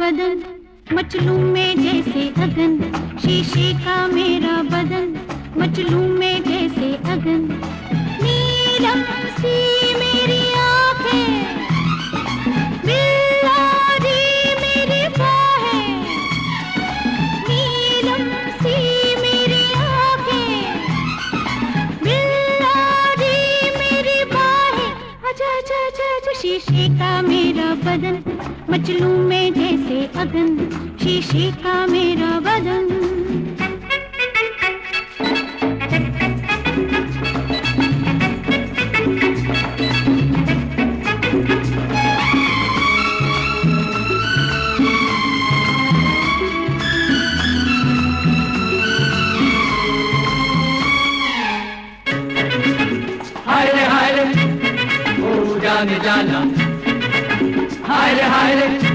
बदन मचलू में जैसे अगन। शीशे का मेरा बदन मचलू में जैसे अगन। नीलम सी मेरी आँखें। मेरी मेरी शीशे का मेरा बदन। मचलू में जैसे अगन। शीशे का मेरा बदन। ओ जाने। हाय हाय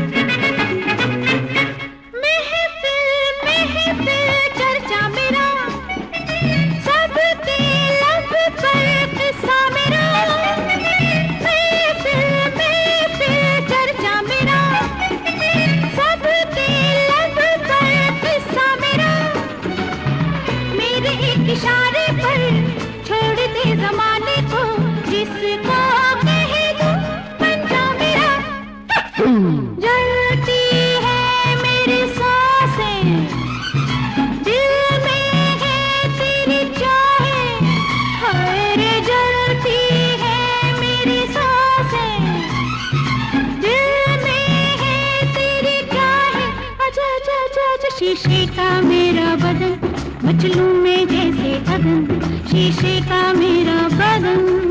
शीशे का मेरा बदन मचलू में जैसे अगन शीशे का मेरा बदन।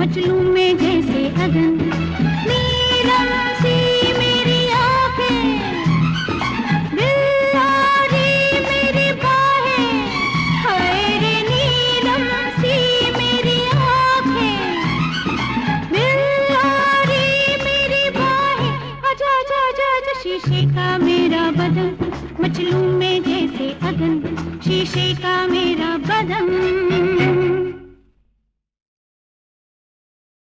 मचलू में जैसे अगन। सी मेरी मेरी मेरी शीशे का मेरा बदन। मचलू में जैसे अगन। शीशे का मेरा बदन।